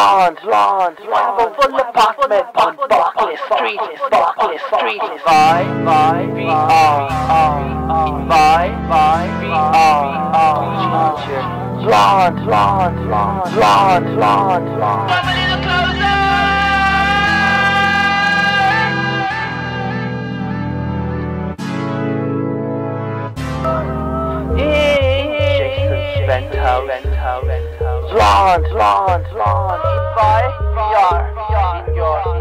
lawns, lawns, wonderful apartment on Barclay Street, Barclay Street. Vai, vai, vi, ah, vai, vai, vi, ah, lawns, lawns, lawns, lawns, lawns, lawns. Come a little closer. Jason Vento, Vento, Vento. Launch, launch, launch. By VR, VR, in